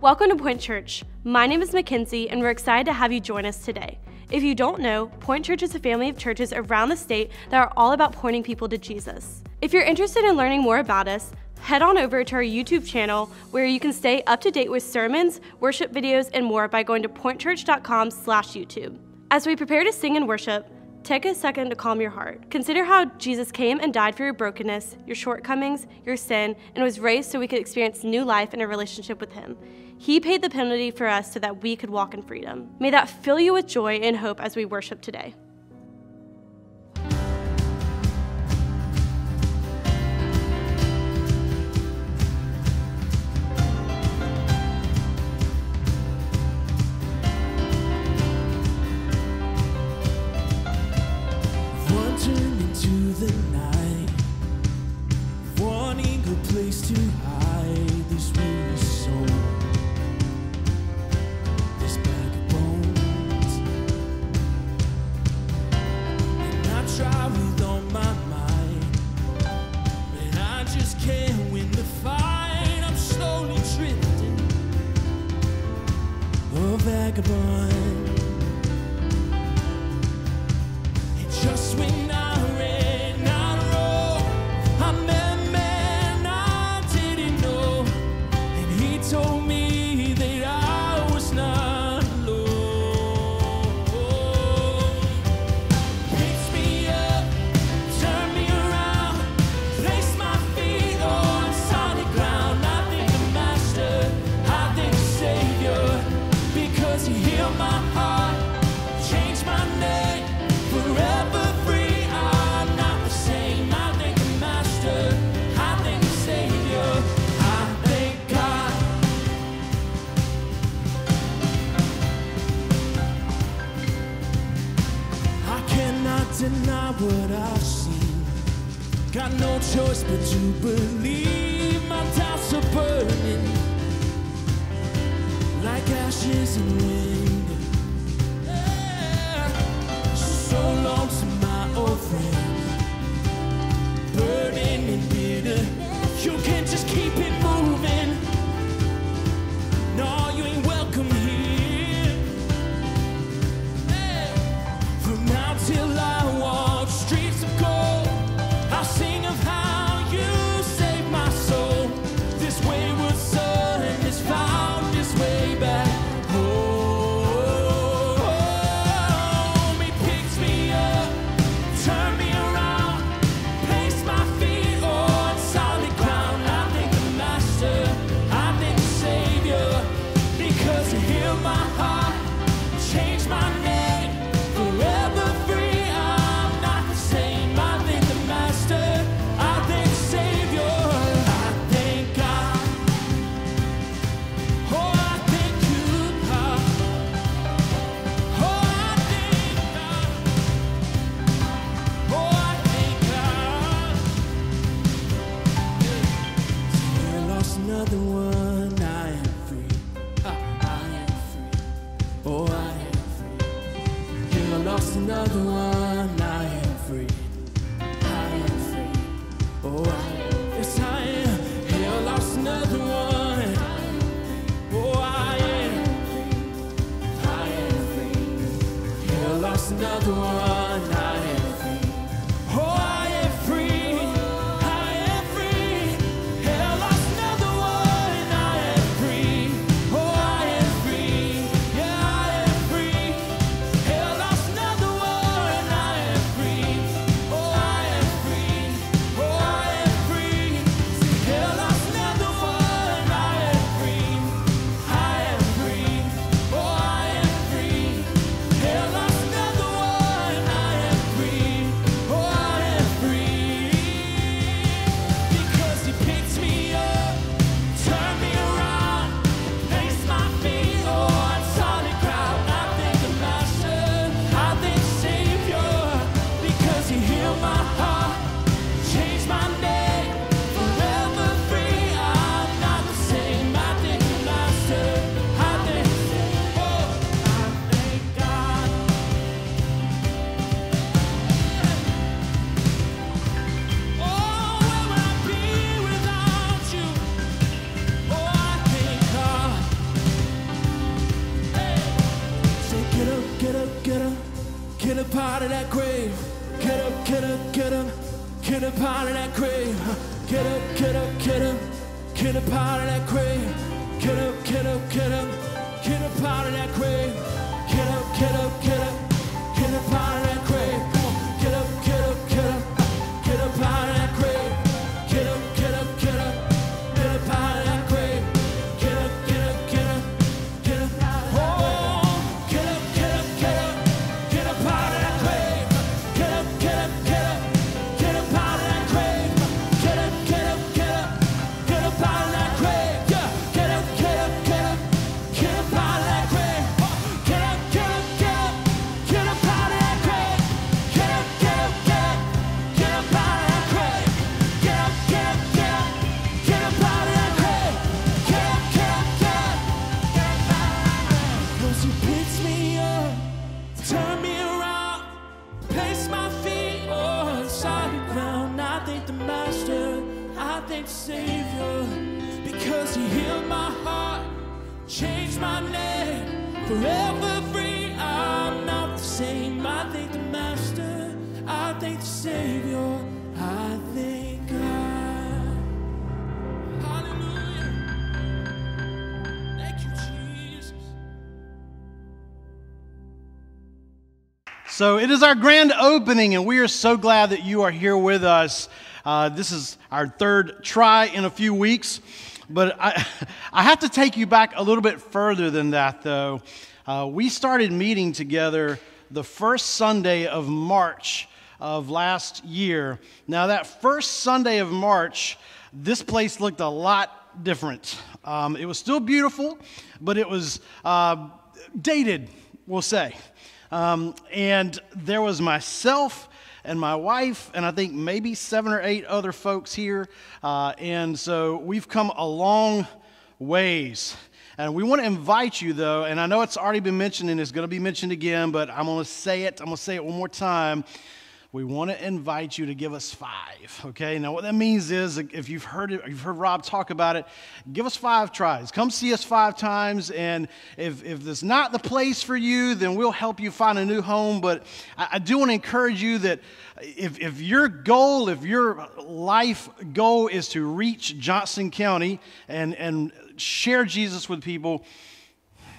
Welcome to Point Church. My name is Mackenzie, and we're excited to have you join us today. If you don't know, Point Church is a family of churches around the state that are all about pointing people to Jesus. If you're interested in learning more about us, head on over to our YouTube channel where you can stay up to date with sermons, worship videos, and more by going to pointchurch.com/youtube. As we prepare to sing and worship, Take a second to calm your heart. Consider how Jesus came and died for your brokenness, your shortcomings, your sin, and was raised so we could experience new life in a relationship with Him. He paid the penalty for us so that we could walk in freedom. May that fill you with joy and hope as we worship today. I thank the Master, I thank the Savior, I thank God. Hallelujah. Thank you, Jesus. So it is our grand opening, and we are so glad that you are here with us. Uh, this is our third try in a few weeks, but I, I have to take you back a little bit further than that, though. Uh, we started meeting together the first Sunday of March of last year. Now, that first Sunday of March, this place looked a lot different. Um, it was still beautiful, but it was uh, dated, we'll say. Um, and there was myself and my wife, and I think maybe seven or eight other folks here. Uh, and so we've come a long ways. And we want to invite you, though, and I know it's already been mentioned and it's going to be mentioned again, but I'm going to say it. I'm going to say it one more time. We want to invite you to give us five. Okay. Now, what that means is, if you've heard it, you've heard Rob talk about it, give us five tries. Come see us five times, and if if this not the place for you, then we'll help you find a new home. But I, I do want to encourage you that if if your goal, if your life goal is to reach Johnston County and and share Jesus with people,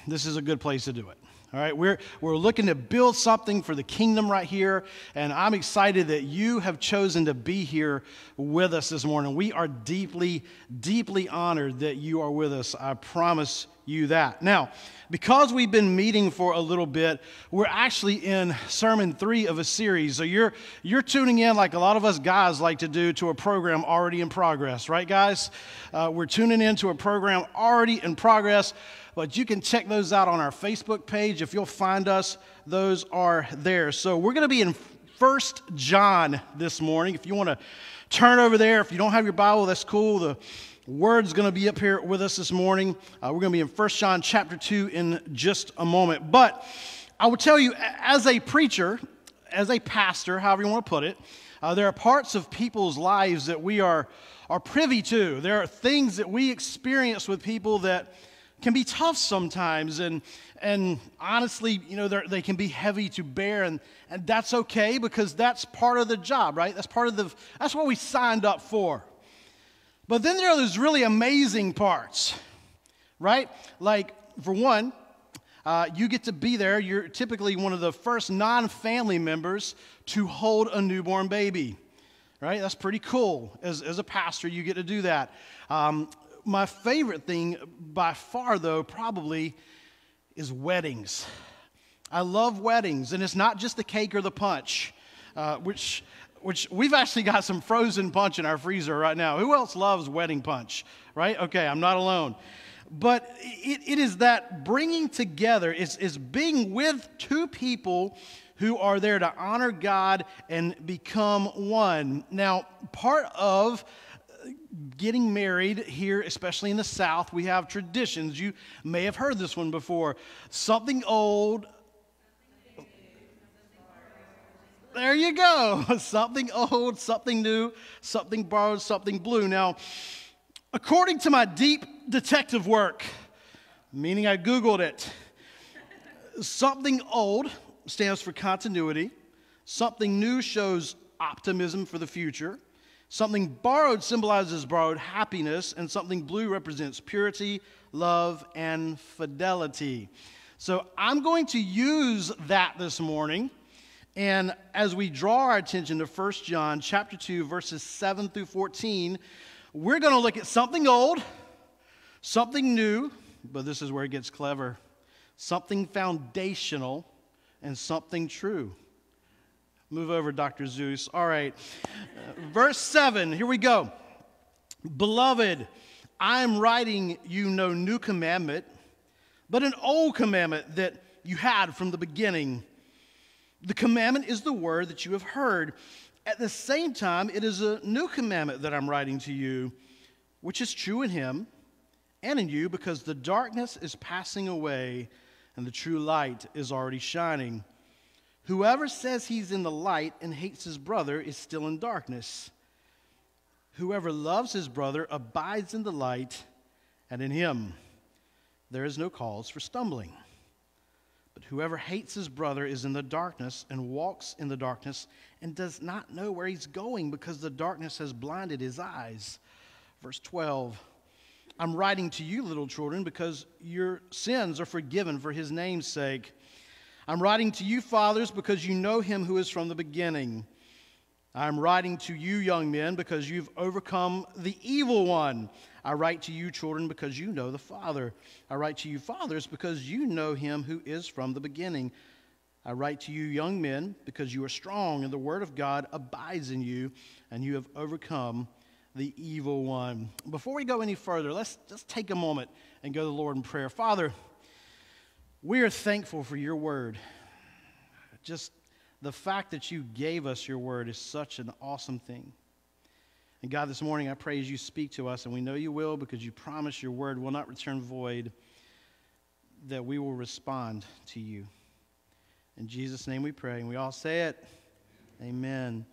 this is a good place to do it. All right, we're, we're looking to build something for the kingdom right here, and I'm excited that you have chosen to be here with us this morning. We are deeply, deeply honored that you are with us. I promise you that. Now, because we've been meeting for a little bit, we're actually in sermon three of a series. So you're you're tuning in like a lot of us guys like to do to a program already in progress, right, guys? Uh, we're tuning in to a program already in progress. But you can check those out on our Facebook page. If you'll find us, those are there. So we're going to be in First John this morning. If you want to turn over there, if you don't have your Bible, that's cool. The word's going to be up here with us this morning. Uh, we're going to be in First John chapter 2 in just a moment. But I will tell you, as a preacher, as a pastor, however you want to put it, uh, there are parts of people's lives that we are, are privy to. There are things that we experience with people that can be tough sometimes and and honestly you know they can be heavy to bear and and that's okay because that's part of the job right that's part of the that's what we signed up for but then there are those really amazing parts right? Like for one uh, you get to be there. You're typically one of the first non-family members to hold a newborn baby right? That's pretty cool. As, as a pastor you get to do that. Um, my favorite thing by far, though, probably is weddings. I love weddings, and it's not just the cake or the punch, uh, which, which we've actually got some frozen punch in our freezer right now. Who else loves wedding punch, right? Okay, I'm not alone. But it, it is that bringing together, is, is being with two people who are there to honor God and become one. Now, part of getting married here, especially in the South, we have traditions. You may have heard this one before. Something old. There you go. Something old, something new, something borrowed, something blue. Now, according to my deep detective work, meaning I Googled it, something old, stands for continuity. Something new shows optimism for the future. Something borrowed symbolizes borrowed happiness, and something blue represents purity, love, and fidelity. So I'm going to use that this morning. And as we draw our attention to 1 John chapter 2 verses 7 through 14, we're going to look at something old, something new, but this is where it gets clever. Something foundational and something true. Move over, Dr. Seuss. All right. Uh, verse 7, here we go. Beloved, I am writing you no new commandment, but an old commandment that you had from the beginning. The commandment is the word that you have heard. At the same time, it is a new commandment that I'm writing to you, which is true in him and in you, because the darkness is passing away and the true light is already shining. Whoever says he's in the light and hates his brother is still in darkness. Whoever loves his brother abides in the light, and in him there is no cause for stumbling. But whoever hates his brother is in the darkness and walks in the darkness and does not know where he's going because the darkness has blinded his eyes. Verse 12 I'm writing to you, little children, because your sins are forgiven for his name's sake. I'm writing to you, fathers, because you know him who is from the beginning. I'm writing to you, young men, because you've overcome the evil one. I write to you, children, because you know the Father. I write to you, fathers, because you know him who is from the beginning. I write to you, young men, because you are strong, and the word of God abides in you, and you have overcome the evil one. Before we go any further, let's just take a moment and go to the Lord in prayer. Father, we are thankful for your word. Just the fact that you gave us your word is such an awesome thing. And God, this morning I pray as you speak to us, and we know you will because you promise your word will not return void, that we will respond to you. In Jesus' name we pray, and we all say it. Amen.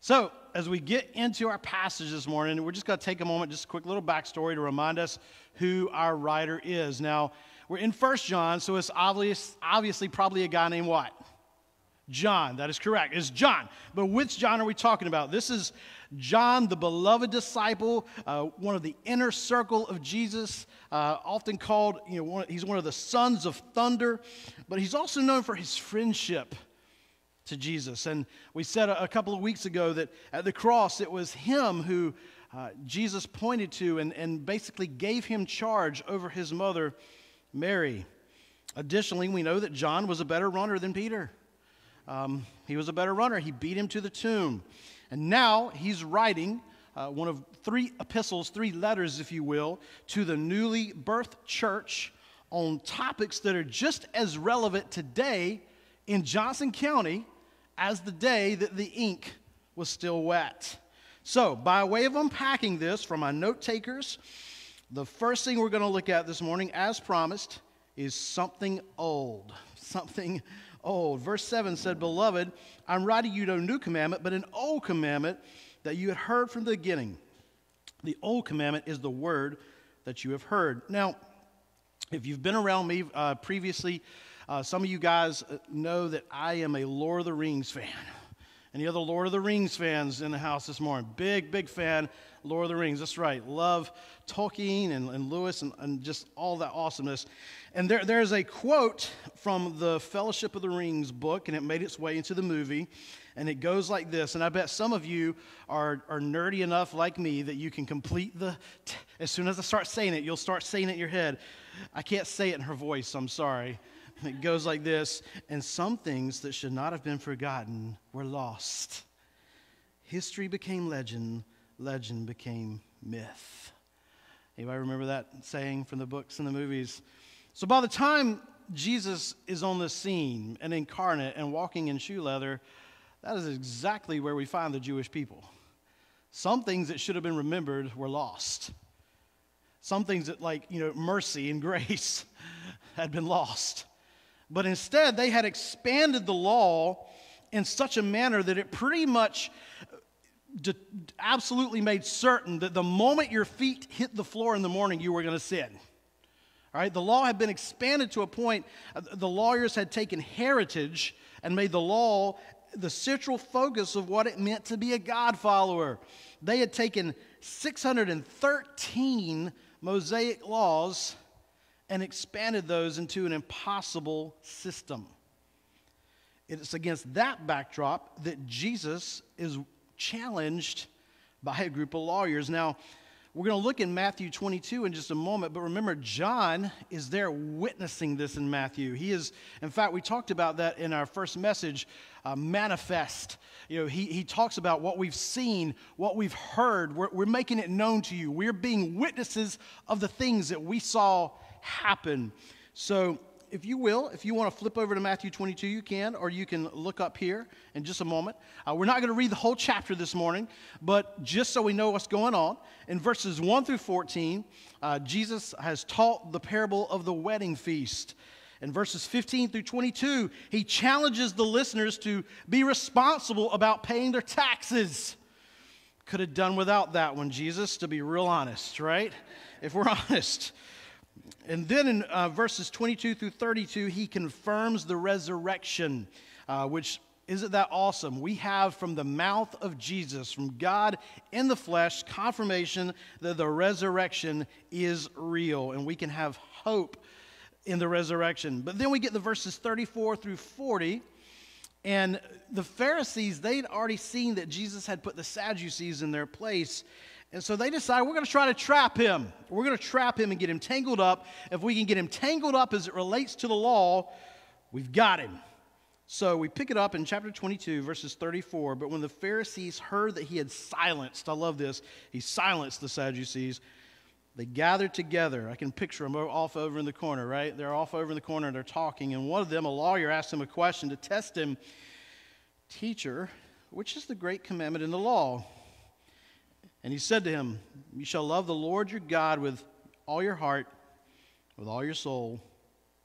So, as we get into our passage this morning, we're just going to take a moment, just a quick little backstory to remind us who our writer is. Now, we're in First John, so it's obvious, obviously probably a guy named what? John. That is correct. It's John. But which John are we talking about? This is John, the beloved disciple, uh, one of the inner circle of Jesus, uh, often called, you know, one, he's one of the sons of thunder, but he's also known for his friendship to Jesus. And we said a, a couple of weeks ago that at the cross, it was him who uh, Jesus pointed to and, and basically gave him charge over his mother, Mary. Additionally, we know that John was a better runner than Peter. Um, he was a better runner. He beat him to the tomb. And now he's writing uh, one of three epistles, three letters, if you will, to the newly birthed church on topics that are just as relevant today in Johnston County as the day that the ink was still wet. So, by way of unpacking this for my note takers, the first thing we're going to look at this morning, as promised, is something old. Something old. Verse 7 said, Beloved, I'm writing you no new commandment, but an old commandment that you had heard from the beginning. The old commandment is the word that you have heard. Now, if you've been around me uh, previously, uh, some of you guys uh, know that I am a Lord of the Rings fan. Any other Lord of the Rings fans in the house this morning? Big, big fan, Lord of the Rings. That's right. Love Tolkien and, and Lewis and, and just all that awesomeness. And there, there's a quote from the Fellowship of the Rings book, and it made its way into the movie. And it goes like this. And I bet some of you are, are nerdy enough, like me, that you can complete the. T- as soon as I start saying it, you'll start saying it in your head. I can't say it in her voice, I'm sorry. It goes like this And some things that should not have been forgotten were lost. History became legend, legend became myth. Anybody remember that saying from the books and the movies? So by the time Jesus is on the scene and incarnate and walking in shoe leather, that is exactly where we find the Jewish people. Some things that should have been remembered were lost. Some things that, like, you know, mercy and grace had been lost. But instead, they had expanded the law in such a manner that it pretty much absolutely made certain that the moment your feet hit the floor in the morning, you were going to sin. The law had been expanded to a point, uh, the lawyers had taken heritage and made the law the central focus of what it meant to be a God follower. They had taken 613 Mosaic laws and expanded those into an impossible system. It's against that backdrop that Jesus is challenged by a group of lawyers. Now, we're going to look in Matthew 22 in just a moment, but remember, John is there witnessing this in Matthew. He is, in fact, we talked about that in our first message, uh, manifest. You know, he, he talks about what we've seen, what we've heard. We're, we're making it known to you. We're being witnesses of the things that we saw happen. So, if you will, if you want to flip over to Matthew 22, you can, or you can look up here in just a moment. Uh, we're not going to read the whole chapter this morning, but just so we know what's going on, in verses 1 through 14, uh, Jesus has taught the parable of the wedding feast. In verses 15 through 22, he challenges the listeners to be responsible about paying their taxes. Could have done without that one, Jesus, to be real honest, right? If we're honest. And then in uh, verses 22 through 32, he confirms the resurrection, uh, which isn't that awesome? We have from the mouth of Jesus, from God in the flesh, confirmation that the resurrection is real and we can have hope in the resurrection. But then we get the verses 34 through 40. And the Pharisees, they'd already seen that Jesus had put the Sadducees in their place. And so they decide we're going to try to trap him. We're going to trap him and get him tangled up. If we can get him tangled up as it relates to the law, we've got him. So we pick it up in chapter 22, verses 34. But when the Pharisees heard that he had silenced, I love this, he silenced the Sadducees, they gathered together. I can picture them off over in the corner, right? They're off over in the corner and they're talking. And one of them, a lawyer, asked him a question to test him Teacher, which is the great commandment in the law? And he said to him, You shall love the Lord your God with all your heart, with all your soul,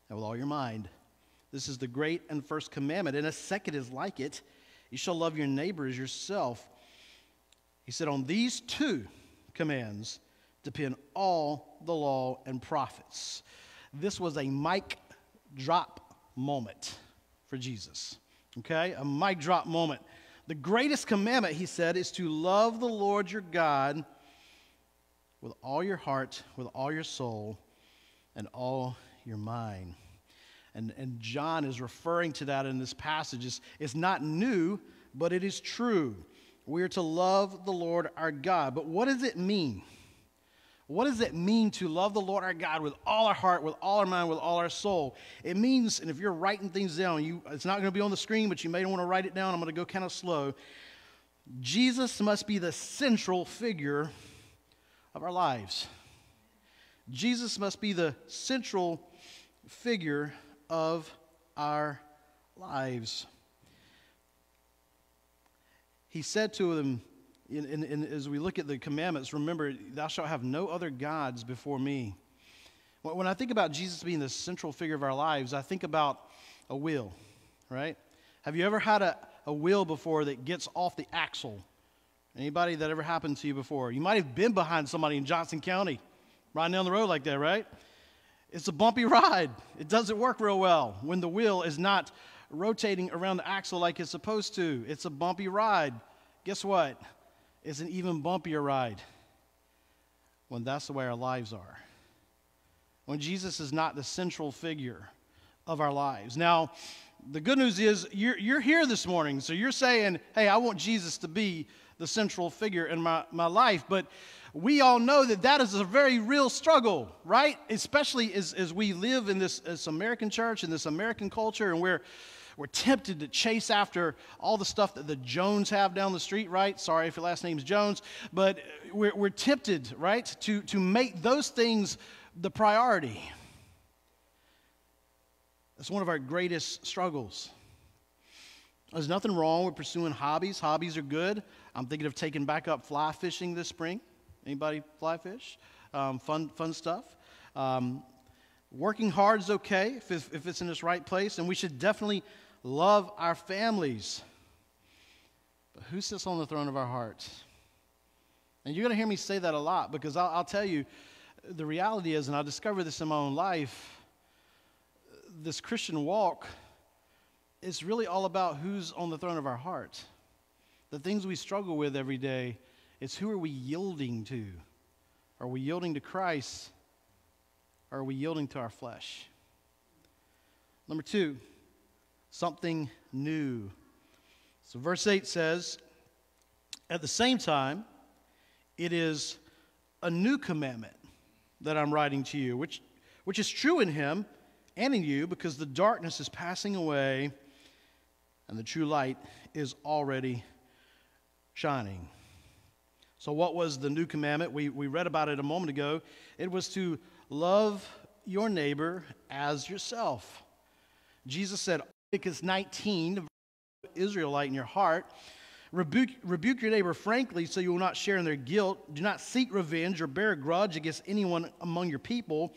and with all your mind. This is the great and first commandment. And a second is like it you shall love your neighbor as yourself. He said, On these two commands depend all the law and prophets. This was a mic drop moment for Jesus. Okay? A mic drop moment. The greatest commandment, he said, is to love the Lord your God with all your heart, with all your soul, and all your mind. And, and John is referring to that in this passage. It's, it's not new, but it is true. We are to love the Lord our God. But what does it mean? What does it mean to love the Lord our God with all our heart, with all our mind, with all our soul? It means, and if you're writing things down, you, it's not going to be on the screen, but you may want to write it down. I'm going to go kind of slow. Jesus must be the central figure of our lives. Jesus must be the central figure of our lives. He said to them, in, as we look at the commandments, remember, thou shalt have no other gods before me. When I think about Jesus being the central figure of our lives, I think about a wheel, right? Have you ever had a, a wheel before that gets off the axle? Anybody that ever happened to you before? You might have been behind somebody in Johnston County, riding down the road like that, right? It's a bumpy ride. It doesn't work real well when the wheel is not rotating around the axle like it's supposed to. It's a bumpy ride. Guess what? It's an even bumpier ride when that's the way our lives are. When Jesus is not the central figure of our lives. Now, the good news is you're, you're here this morning, so you're saying, hey, I want Jesus to be the central figure in my, my life. But we all know that that is a very real struggle, right? Especially as, as we live in this, this American church, in this American culture, and we're, we're tempted to chase after all the stuff that the Jones have down the street, right? Sorry if your last name's Jones, but we're, we're tempted, right, to, to make those things the priority. That's one of our greatest struggles. There's nothing wrong with pursuing hobbies. Hobbies are good. I'm thinking of taking back up fly fishing this spring. Anybody fly fish? Um, fun, fun stuff. Um, working hard is okay if, if it's in its right place, and we should definitely love our families. But who sits on the throne of our hearts? And you're going to hear me say that a lot because I'll, I'll tell you, the reality is, and I discovered this in my own life, this Christian walk is really all about who's on the throne of our heart. The things we struggle with every day, it's who are we yielding to? Are we yielding to Christ? Or are we yielding to our flesh? Number two, something new. So, verse 8 says, At the same time, it is a new commandment that I'm writing to you, which, which is true in him and in you, because the darkness is passing away and the true light is already shining. So, what was the new commandment? We, we read about it a moment ago. It was to love your neighbor as yourself. Jesus said, Leviticus 19, Israelite in your heart, rebuke, rebuke your neighbor frankly so you will not share in their guilt. Do not seek revenge or bear a grudge against anyone among your people.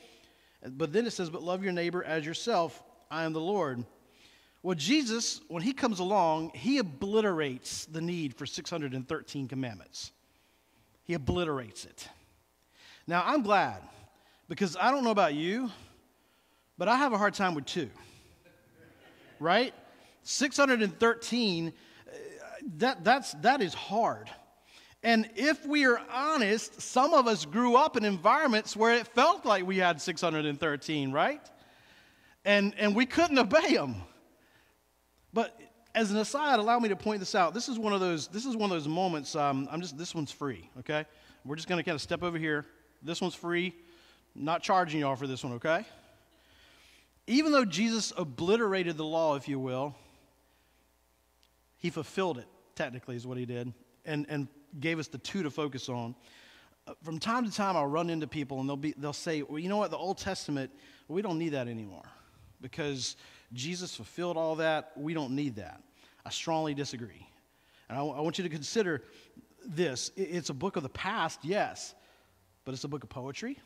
But then it says, But love your neighbor as yourself. I am the Lord. Well, Jesus, when he comes along, he obliterates the need for 613 commandments. He obliterates it. Now, I'm glad because I don't know about you, but I have a hard time with two. Right? 613, uh, that, that's, that is hard. And if we are honest, some of us grew up in environments where it felt like we had 613, right? And, and we couldn't obey them. But as an aside, allow me to point this out. This is one of those, this is one of those moments, um, I'm just, this one's free, okay? We're just going to kind of step over here. This one's free. not charging y'all for this one, okay? Even though Jesus obliterated the law, if you will, he fulfilled it, technically, is what he did, and, and gave us the two to focus on. Uh, from time to time, I'll run into people and they'll, be, they'll say, well, you know what, the Old Testament, we don't need that anymore because Jesus fulfilled all that. We don't need that. I strongly disagree. And I, I want you to consider this it's a book of the past, yes, but it's a book of poetry.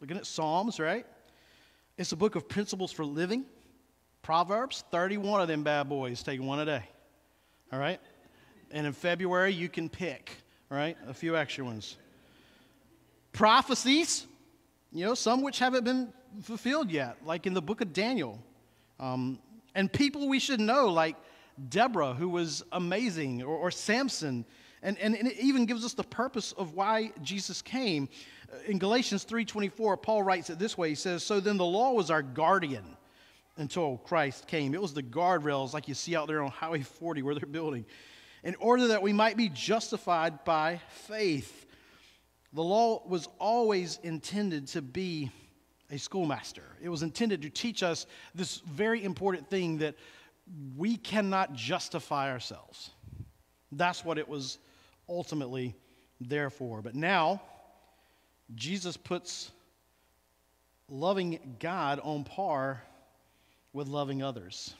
Looking at Psalms, right? It's a book of principles for living. Proverbs, 31 of them bad boys, take one a day. All right? And in February, you can pick, right? A few extra ones. Prophecies, you know, some which haven't been fulfilled yet, like in the book of Daniel. Um, and people we should know, like Deborah, who was amazing, or, or Samson. And, and, it even gives us the purpose of why Jesus came. Uh, in Galatians 3.24, Paul writes it this way. He says, So then the law was our guardian until Christ came. It was the guardrails like you see out there on Highway 40 where they're building. In order that we might be justified by faith. The law was always intended to be a schoolmaster. It was intended to teach us this very important thing that we cannot justify ourselves. That's what it was ultimately therefore. But now, Jesus puts loving God on par with loving others.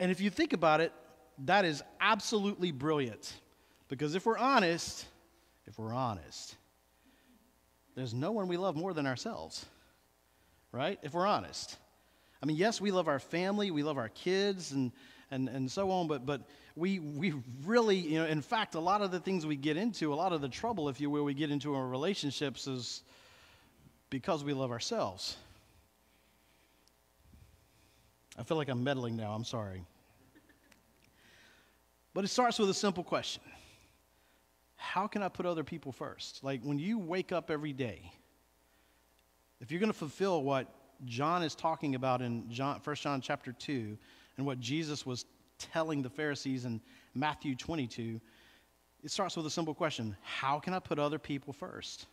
And if you think about it, that is absolutely brilliant. Because if we're honest, if we're honest, there's no one we love more than ourselves right? If we're honest. I mean, yes, we love our family, we love our kids, and, and, and so on, but, but we, we really, you know, in fact, a lot of the things we get into, a lot of the trouble, if you will, we get into our relationships is because we love ourselves. I feel like I'm meddling now, I'm sorry. But it starts with a simple question How can I put other people first? Like when you wake up every day, if you're going to fulfill what John is talking about in John, 1 John chapter 2 and what Jesus was telling the Pharisees in Matthew 22, it starts with a simple question How can I put other people first?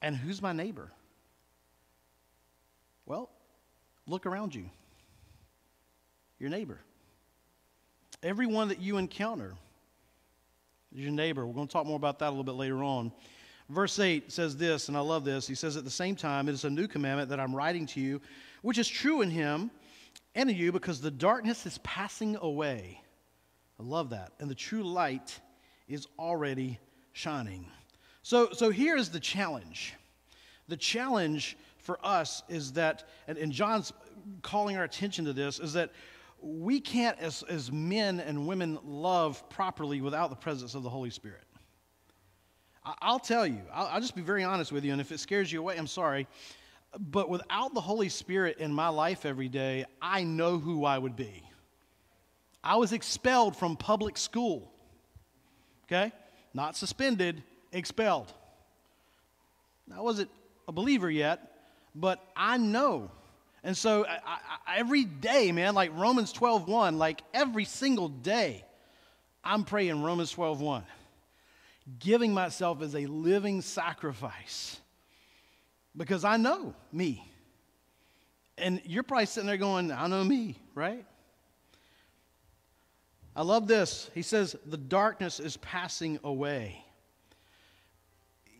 And who's my neighbor? Well, look around you. Your neighbor. Everyone that you encounter is your neighbor. We're going to talk more about that a little bit later on. Verse 8 says this, and I love this. He says, At the same time, it is a new commandment that I'm writing to you, which is true in him and you, because the darkness is passing away. I love that. And the true light is already shining. So, so here's the challenge. The challenge for us is that, and, and John's calling our attention to this, is that we can't, as, as men and women, love properly without the presence of the Holy Spirit. I- I'll tell you, I'll, I'll just be very honest with you, and if it scares you away, I'm sorry. But without the Holy Spirit in my life every day, I know who I would be. I was expelled from public school. Okay? Not suspended, expelled. I wasn't a believer yet, but I know. And so I, I, every day, man, like Romans 12 1, like every single day, I'm praying Romans 12 1, giving myself as a living sacrifice because I know me. And you're probably sitting there going, I know me, right? I love this. He says, the darkness is passing away.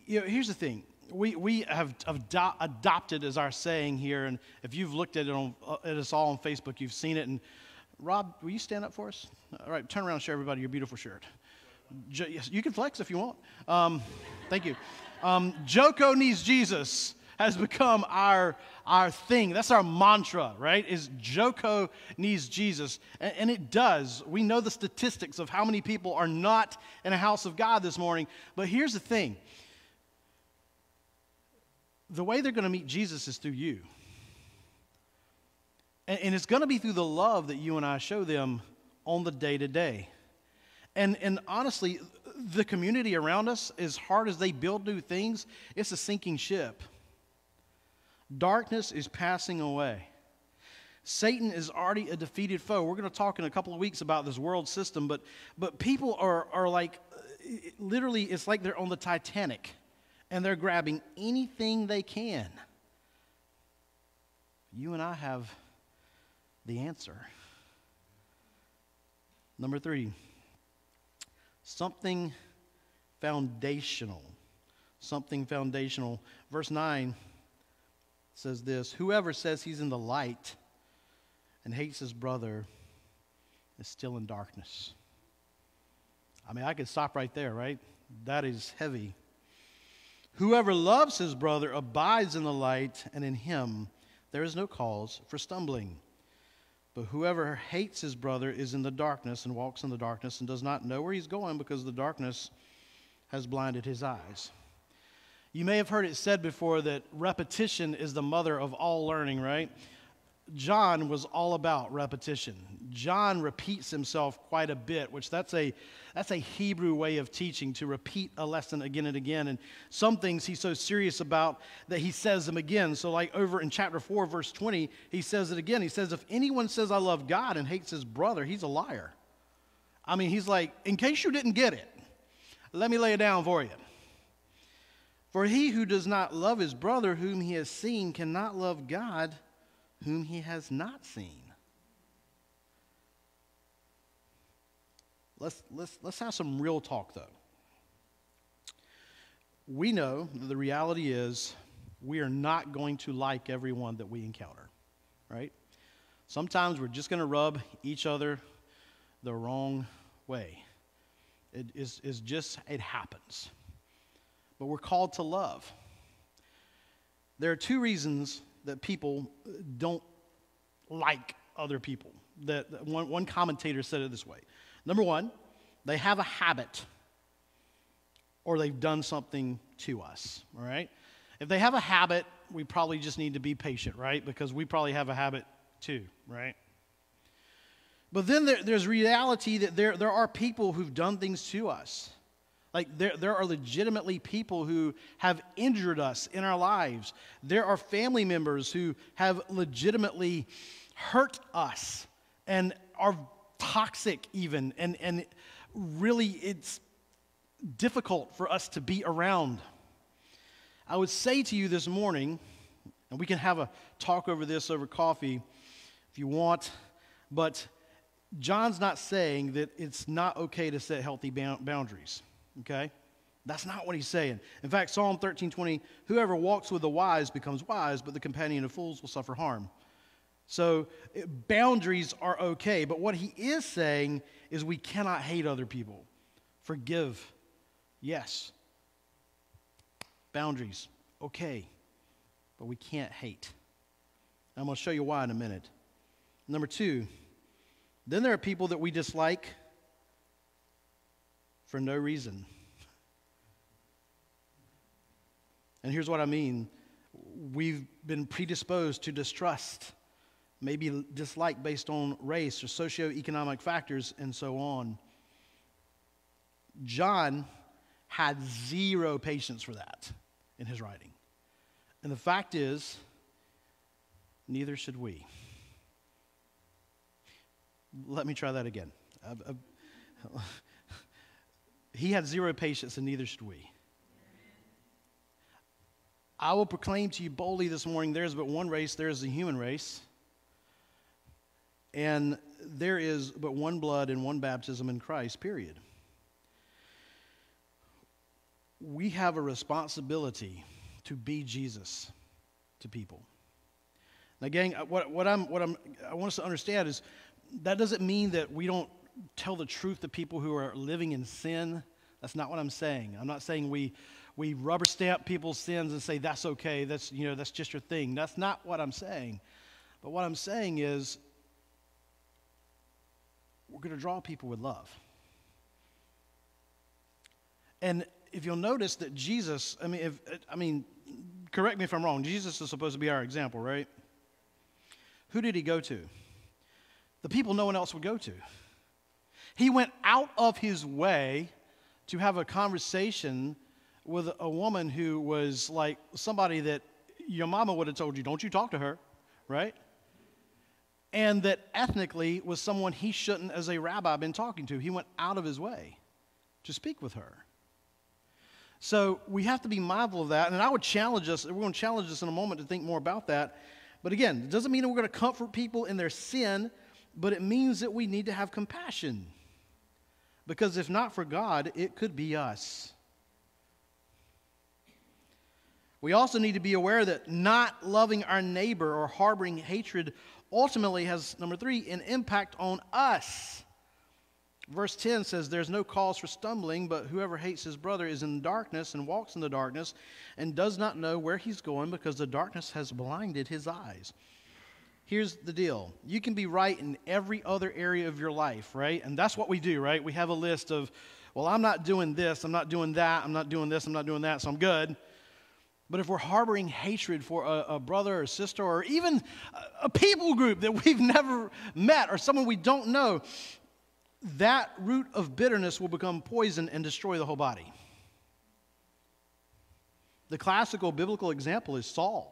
You know, here's the thing. We, we have ado- adopted as our saying here, and if you've looked at it on, uh, at us all on Facebook, you've seen it. And Rob, will you stand up for us? All right, turn around and show everybody your beautiful shirt. Jo- you can flex if you want. Um, thank you. Um, JoCo needs Jesus has become our, our thing. That's our mantra, right? Is JoCo needs Jesus. And, and, it does. We know the statistics of how many people are not in a house of God this morning. But here's the thing the way they're going to meet Jesus is through you. And, and it's going to be through the love that you and I show them on the day to day. And, and honestly, the community around us, as hard as they build new things, it's a sinking ship. Darkness is passing away. Satan is already a defeated foe. We're going to talk in a couple of weeks about this world system, but, but people are, are like, literally, it's like they're on the Titanic and they're grabbing anything they can. You and I have the answer. Number three, something foundational. Something foundational. Verse 9 says this Whoever says he's in the light and hates his brother is still in darkness. I mean, I could stop right there, right? That is heavy. Whoever loves his brother abides in the light, and in him there is no cause for stumbling. But whoever hates his brother is in the darkness and walks in the darkness and does not know where he's going because the darkness has blinded his eyes. You may have heard it said before that repetition is the mother of all learning, right? John was all about repetition. John repeats himself quite a bit, which that's a that's a Hebrew way of teaching to repeat a lesson again and again. And some things he's so serious about that he says them again. So like over in chapter 4 verse 20, he says it again. He says if anyone says I love God and hates his brother, he's a liar. I mean, he's like, in case you didn't get it, let me lay it down for you. For he who does not love his brother whom he has seen cannot love God whom he has not seen. Let's, let's, let's have some real talk, though. We know that the reality is we are not going to like everyone that we encounter, right? Sometimes we're just going to rub each other the wrong way. It is, is just, it happens but we're called to love. There are two reasons that people don't like other people. That one, one commentator said it this way. Number one, they have a habit or they've done something to us, all right? If they have a habit, we probably just need to be patient, right? Because we probably have a habit too, right? But then there, there's reality that there, there are people who've done things to us. Like, there, there are legitimately people who have injured us in our lives. There are family members who have legitimately hurt us and are toxic, even. And, and really, it's difficult for us to be around. I would say to you this morning, and we can have a talk over this over coffee if you want, but John's not saying that it's not okay to set healthy boundaries okay? That's not what he's saying. In fact, Psalm 13 20, whoever walks with the wise becomes wise, but the companion of fools will suffer harm. So boundaries are okay, but what he is saying is we cannot hate other people. Forgive, yes. Boundaries, okay, but we can't hate. I'm going to show you why in a minute. Number two, then there are people that we dislike for no reason. And here's what I mean we've been predisposed to distrust, maybe dislike based on race or socioeconomic factors, and so on. John had zero patience for that in his writing. And the fact is, neither should we. Let me try that again. He had zero patience, and neither should we. I will proclaim to you boldly this morning there is but one race, there is the human race. And there is but one blood and one baptism in Christ, period. We have a responsibility to be Jesus to people. Now, gang, what, what, I'm, what I'm, I want us to understand is that doesn't mean that we don't tell the truth to people who are living in sin. That's not what I'm saying. I'm not saying we, we rubber stamp people's sins and say that's okay. That's you know that's just your thing. That's not what I'm saying. But what I'm saying is we're going to draw people with love. And if you'll notice that Jesus, I mean, if, I mean, correct me if I'm wrong. Jesus is supposed to be our example, right? Who did he go to? The people no one else would go to. He went out of his way to have a conversation with a woman who was like somebody that your mama would have told you, don't you talk to her, right? And that ethnically was someone he shouldn't, as a rabbi, been talking to. He went out of his way to speak with her. So we have to be mindful of that. And I would challenge us, we're going to challenge us in a moment to think more about that. But again, it doesn't mean we're going to comfort people in their sin, but it means that we need to have compassion. Because if not for God, it could be us. We also need to be aware that not loving our neighbor or harboring hatred ultimately has, number three, an impact on us. Verse 10 says, There's no cause for stumbling, but whoever hates his brother is in darkness and walks in the darkness and does not know where he's going because the darkness has blinded his eyes. Here's the deal you can be right in every other area of your life, right? And that's what we do, right? We have a list of, well, I'm not doing this, I'm not doing that, I'm not doing this, I'm not doing that, so I'm good. But if we're harboring hatred for a, a, brother or sister or even a people group that we've never met or someone we don't know, that root of bitterness will become poison and destroy the whole body. The classical biblical example is Saul.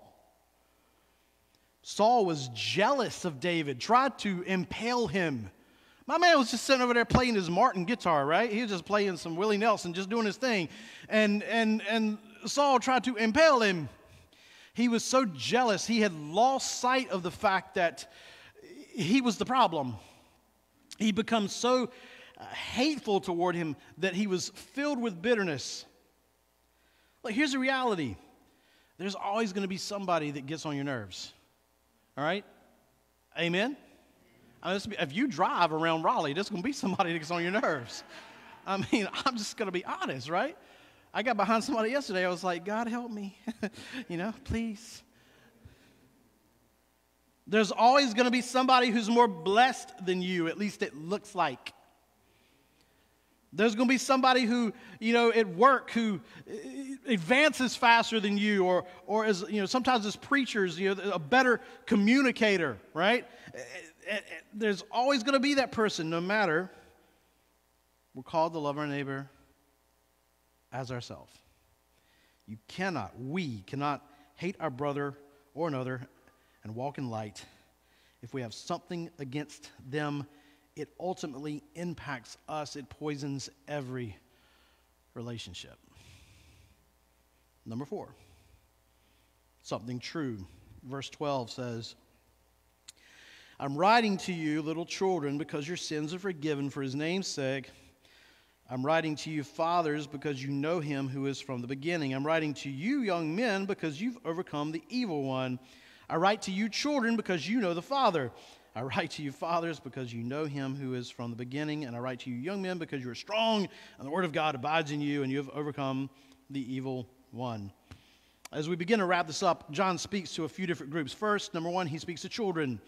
Saul was jealous of David, tried to impale him. My man was just sitting over there playing his Martin guitar, right? He was just playing some Willie Nelson, just doing his thing. And, and, and Saul tried to impale him. He was so jealous, he had lost sight of the fact that he was the problem. He become so uh, hateful toward him that he was filled with bitterness. Like, here's the reality there's always going to be somebody that gets on your nerves. All right? Amen? I mean, if you drive around Raleigh, there's going to be somebody that gets on your nerves. I mean, I'm just going to be honest, right? I got behind somebody yesterday. I was like, God, help me. you know, please. There's always going to be somebody who's more blessed than you, at least it looks like. There's going to be somebody who, you know, at work who uh, advances faster than you, or, or as, you know, sometimes as preachers, you know, a better communicator, right? There's always going to be that person, no matter. We're called to love our neighbor as ourselves. You cannot, we cannot hate our brother or another and walk in light if we have something against them. It ultimately impacts us, it poisons every relationship. Number four, something true. Verse 12 says, I'm writing to you, little children, because your sins are forgiven for his name's sake. I'm writing to you, fathers, because you know him who is from the beginning. I'm writing to you, young men, because you've overcome the evil one. I write to you, children, because you know the Father. I write to you, fathers, because you know him who is from the beginning. And I write to you, young men, because you are strong, and the word of God abides in you, and you have overcome the evil one. As we begin to wrap this up, John speaks to a few different groups. First, number one, he speaks to children.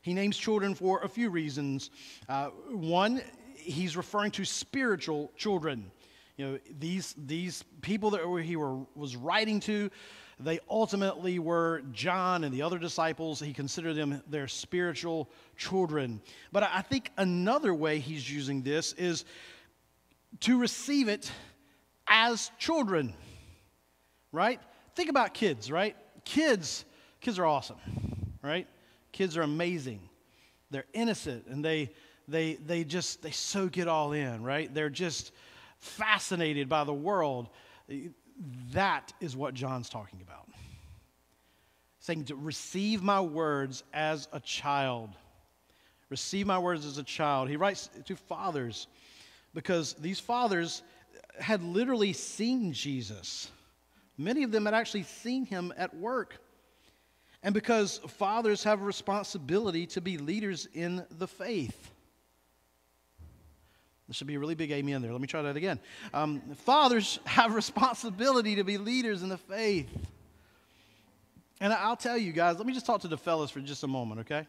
He names children for a few reasons. Uh, one, he's referring to spiritual children. You know, these, these people that he were, was writing to, they ultimately were John and the other disciples. He considered them their spiritual children. But I think another way he's using this is to receive it as children, right? Think about kids, right? Kids, kids are awesome, right? Kids are amazing. They're innocent and they, they, they just, they soak it all in, right? They're just fascinated by the world. That is what John's talking about. Saying to receive my words as a child. Receive my words as a child. He writes to fathers because these fathers had literally seen Jesus. Many of them had actually seen him at work. And because fathers have a responsibility to be leaders in the faith. There should be a really big amen there. Let me try that again. Um, fathers have responsibility to be leaders in the faith. And I'll tell you guys, let me just talk to the fellas for just a moment, okay?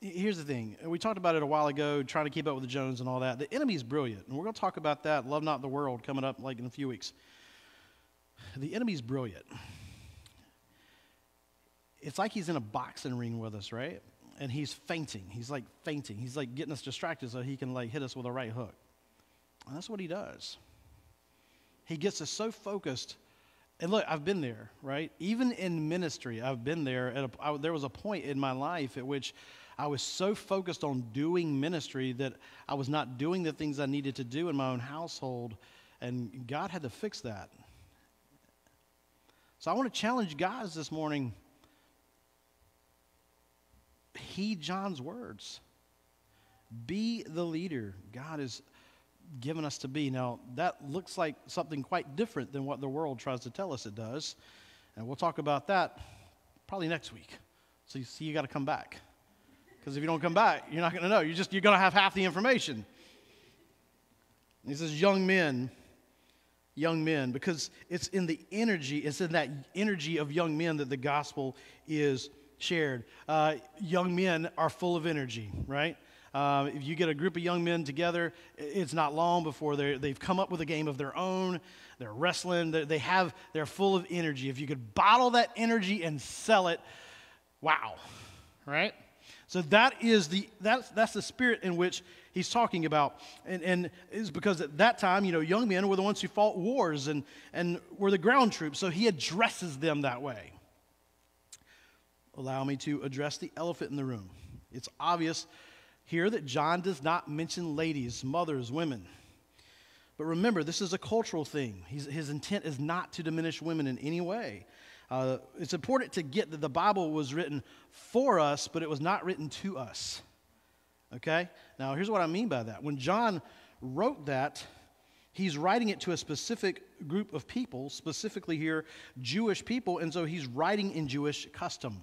Here's the thing. We talked about it a while ago, trying to keep up with the Jones and all that. The enemy is brilliant, and we're going to talk about that, Love Not the World, coming up like in a few weeks. The enemy is brilliant. It's like he's in a boxing ring with us, right? And he's feinting. He's like feinting. He's like getting us distracted so he can like hit us with a right hook. And that's what he does. He gets us so focused. And look, I've been there, right? Even in ministry, I've been there. At a, I, there was a point in my life at which I was so focused on doing ministry that I was not doing the things I needed to do in my own household. And God had to fix that. So I want to challenge guys this morning heed John's words. Be the leader God has given us to be. Now, that looks like something quite different than what the world tries to tell us it does. And we'll talk about that probably next week. So you see, you got to come back. Because if you don't come back, you're not going to know. You're just you're going to have half the information. he says, young men, young men, because it's in the energy, it's in that energy of young men that the gospel is shared. Uh, young men are full of energy, right? Uh, if you get a group of young men together, it's not long before they've come up with a game of their own. They're wrestling. They're, they have, they're full of energy. If you could bottle that energy and sell it, wow, right? So that is the that's that's the spirit in which he's talking about, and and is because at that time, you know, young men were the ones who fought wars and and were the ground troops. So he addresses them that way allow me to address the elephant in the room. It's obvious here that John does not mention ladies, mothers, women. But remember, this is a cultural thing. He's, his intent is not to diminish women in any way. Uh, it's important to get that the Bible was written for us, but it was not written to us. Okay? Now, here's what I mean by that. When John wrote that, he's writing it to a specific group of people, specifically here, Jewish people, and so he's writing in Jewish custom.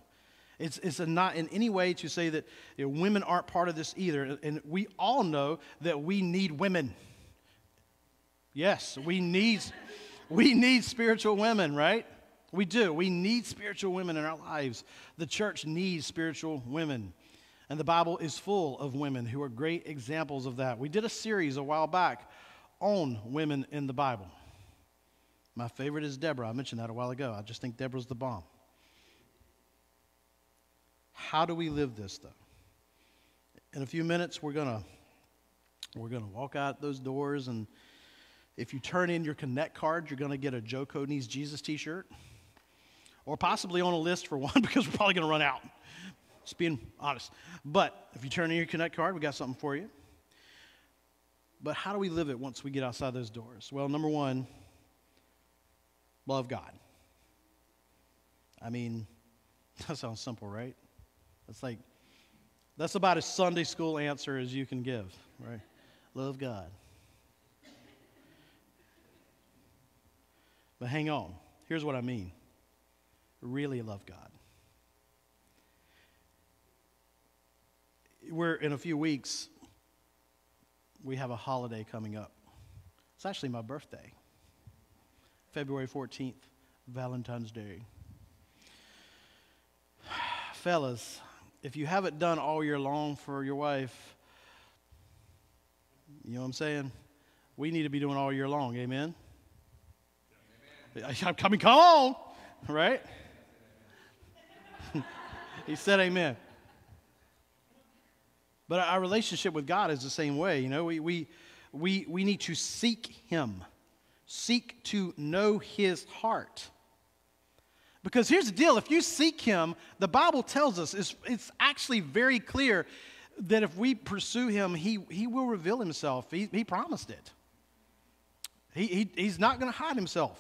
It's, it's not in any way to say that you know, women aren't part of this either. And we all know that we need women. Yes, we need, we need spiritual women, right? We do. We need spiritual women in our lives. The church needs spiritual women. And the Bible is full of women who are great examples of that. We did a series a while back on women in the Bible. My favorite is Deborah. I mentioned that a while ago. I just think Deborah's the bomb. How do we live this, though? In a few minutes, we're going to we're to walk out those doors, and if you turn in your Connect card, you're going to get a Joe Needs Jesus t shirt, or possibly on a list for one because we're probably going to run out. Just being honest. But if you turn in your Connect card, we got something for you. But how do we live it once we get outside those doors? Well, number one, love God. I mean, that sounds simple, right? It's like, that's about as Sunday school answer as you can give, right? Love God. But hang on. Here's what I mean really love God. We're in a few weeks, we have a holiday coming up. It's actually my birthday, February 14th, Valentine's Day. Fellas, if you haven't done all year long for your wife, you know what I'm saying? we need to be doing all year long. Amen? I'm coming, come on, right? he said amen. But our relationship with God is the same way. You know, we, we, we, we need to seek Him, seek to know His heart. Because here's the deal if you seek Him, the Bible tells us it's, it's actually very clear that if we pursue Him, He, he will reveal Himself. He, he promised it. He, he, he's not going to hide Himself.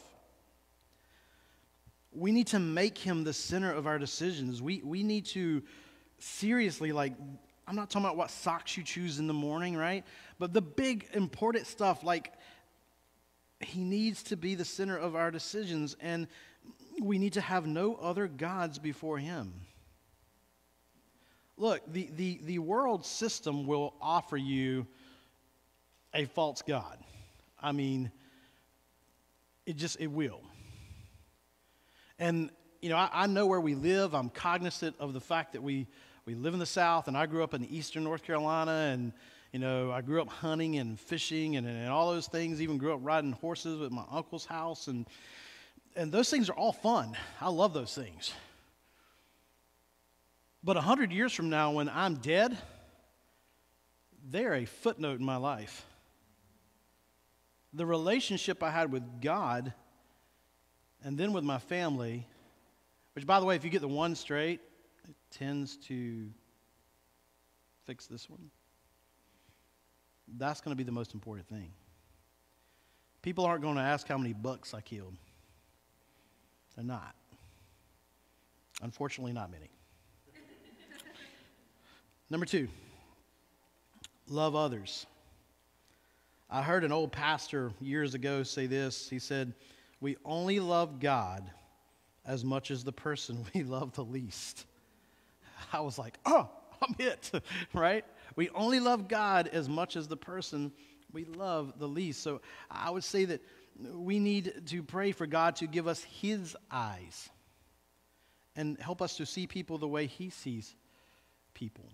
We need to make Him the center of our decisions. We, we need to seriously, like, I'm not talking about what socks you choose in the morning, right? But the big important stuff, like, He needs to be the center of our decisions. And we need to have no other gods before him. Look, the, the, the world system will offer you a false God. I mean, it just, it will. And, you know, I, I know where we live. I'm cognizant of the fact that we, we live in the South, and I grew up in eastern North Carolina, and, you know, I grew up hunting and fishing and, and all those things, even grew up riding horses with my uncle's house. And, and those things are all fun. I love those things. But a hundred years from now, when I'm dead, they're a footnote in my life. The relationship I had with God and then with my family, which, by the way, if you get the one straight, it tends to fix this one. That's going to be the most important thing. People aren't going to ask how many bucks I killed. They're not. Unfortunately, not many. Number two, love others. I heard an old pastor years ago say this. He said, We only love God as much as the person we love the least. I was like, Oh, I'm hit, right? We only love God as much as the person we love the least. So I would say that we need to pray for God to give us His eyes and help us to see people the way He sees people.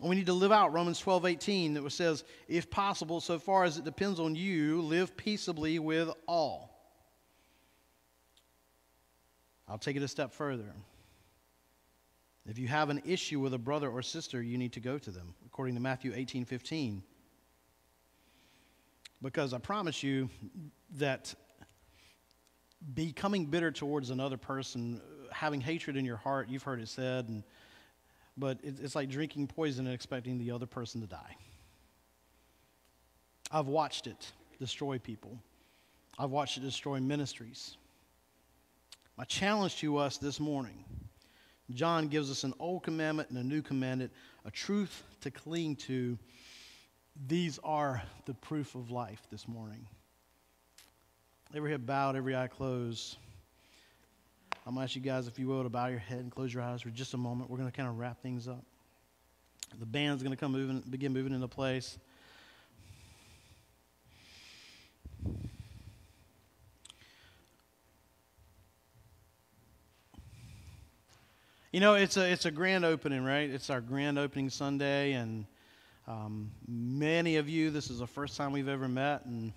And we need to live out Romans 12, 18, that says, if possible, so far as it depends on you, live peaceably with all. I'll take it a step further. If you have an issue with a brother or sister, you need to go to them, according to Matthew 18, 15. Because I promise you that becoming bitter towards another person, having hatred in your heart, you've heard it said, and, but it's like drinking poison and expecting the other person to die. I've watched it destroy people, I've watched it destroy ministries. My challenge to us this morning John gives us an old commandment and a new commandment, a truth to cling to these are the proof of life this morning. Every head bowed, every eye closed. I'm going to ask you guys, if you will, to bow your head and close your eyes for just a moment. We're going to kind of wrap things up. The band's going to come moving, begin moving into place. You know, it's a, it's a grand opening, right? It's our grand opening Sunday, and um, many of you, this is the first time we've ever met, and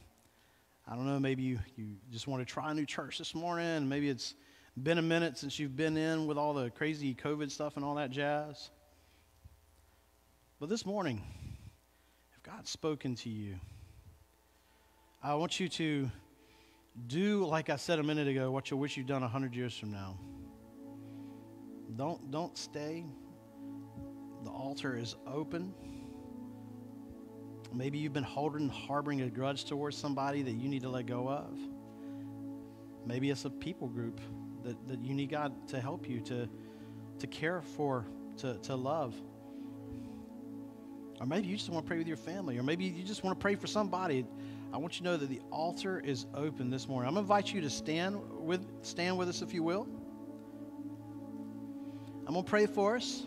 I don't know, maybe you, you just want to try a new church this morning. Maybe it's been a minute since you've been in with all the crazy COVID stuff and all that jazz. But this morning, if God's spoken to you, I want you to do, like I said a minute ago, what you wish you'd done 100 years from now. Don't, don't stay. The altar is open. Maybe you've been holding, harboring a grudge towards somebody that you need to let go of. Maybe it's a people group that, that you need God to help you to, to care for, to, to love. Or maybe you just want to pray with your family, or maybe you just want to pray for somebody. I want you to know that the altar is open this morning. I'm going to invite you to stand with, stand with us, if you will. I'm going to pray for us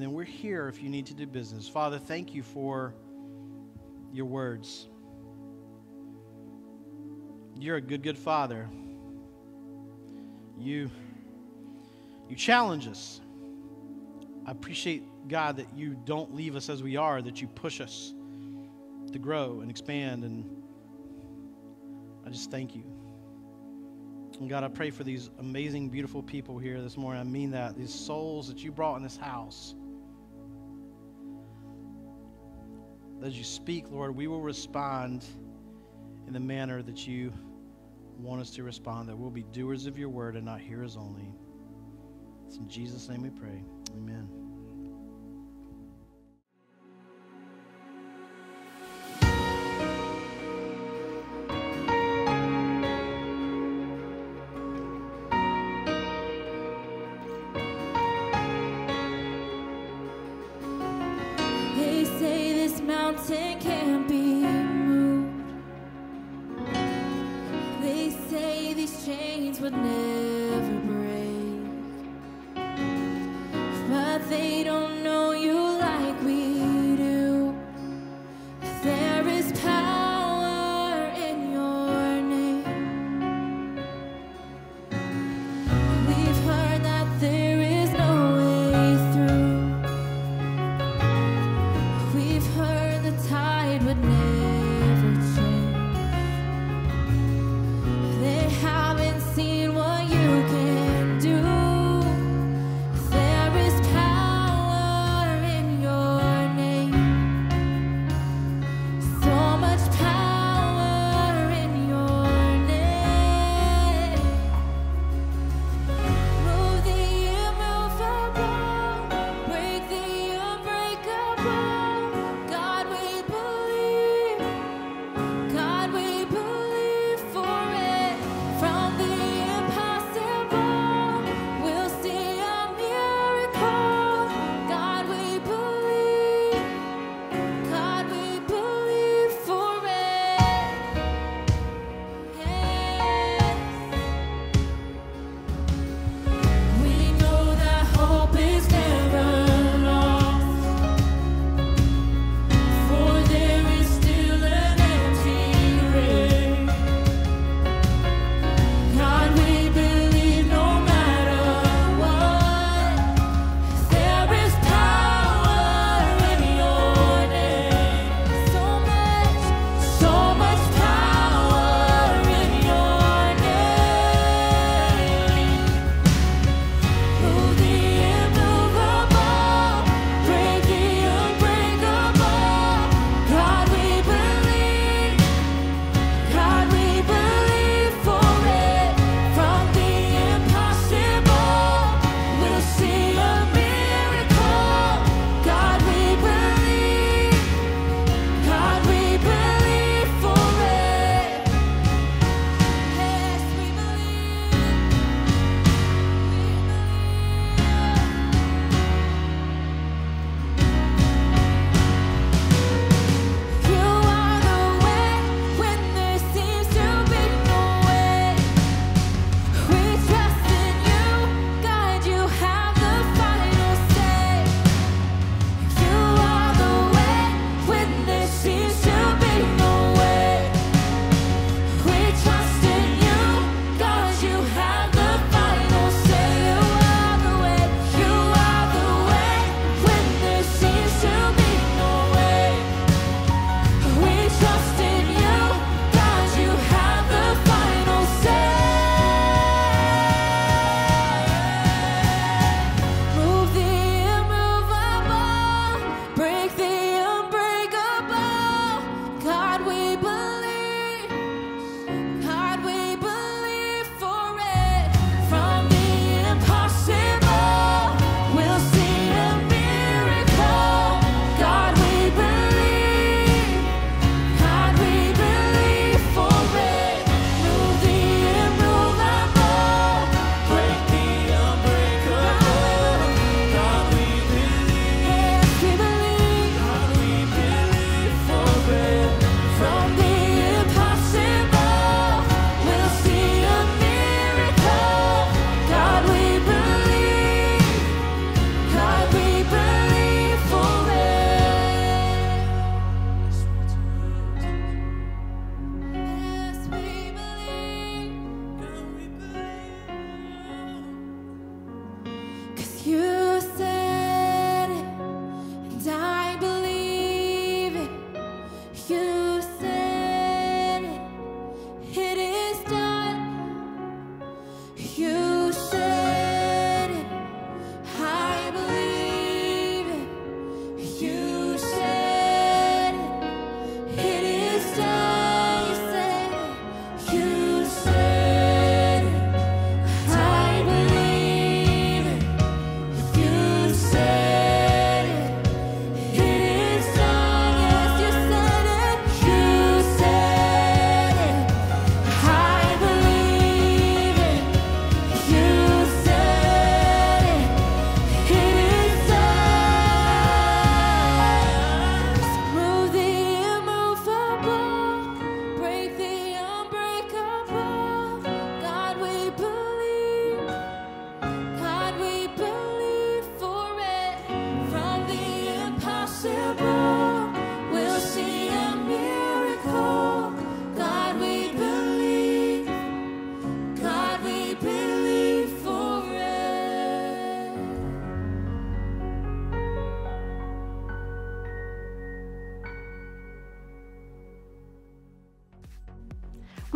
and then we're here if you need to do business. Father, thank you for your words. You're a good, good father. You, you challenge us. I appreciate, God, that you don't leave us as we are, that you push us to grow and expand. And I just thank you. And God, I pray for these amazing, beautiful people here this morning. I mean that. These souls that you brought in this house. as you speak, Lord, we will respond in the manner that you want us to respond, that we'll be doers of your word and not hearers only. It's in Jesus' name we pray. Amen. chains would never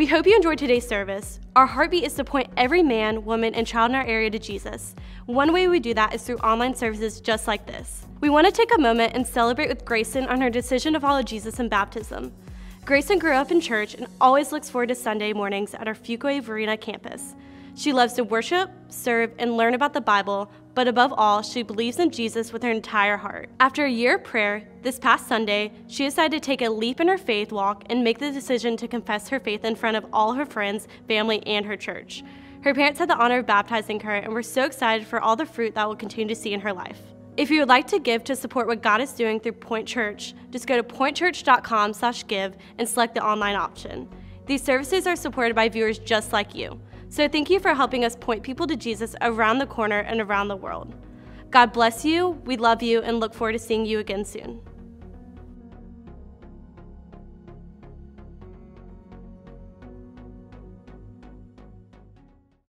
We hope you enjoyed today's service. Our heartbeat is to point every man, woman, and child in our area to Jesus. One way we do that is through online services just like this. We want to take a moment and celebrate with Grayson on her decision to follow Jesus in baptism. Grayson grew up in church and always looks forward to Sunday mornings at our Fuquay Varina campus. She loves to worship, serve, and learn about the Bible, but above all, she believes in Jesus with her entire heart. After a year of prayer, this past Sunday, she decided to take a leap in her faith walk and make the decision to confess her faith in front of all her friends, family, and her church. Her parents had the honor of baptizing her, and we're so excited for all the fruit that we'll continue to see in her life. If you would like to give to support what God is doing through Point Church, just go to pointchurch.com/give and select the online option. These services are supported by viewers just like you. So thank you for helping us point people to Jesus around the corner and around the world. God bless you, we love you, and look forward to seeing you again soon.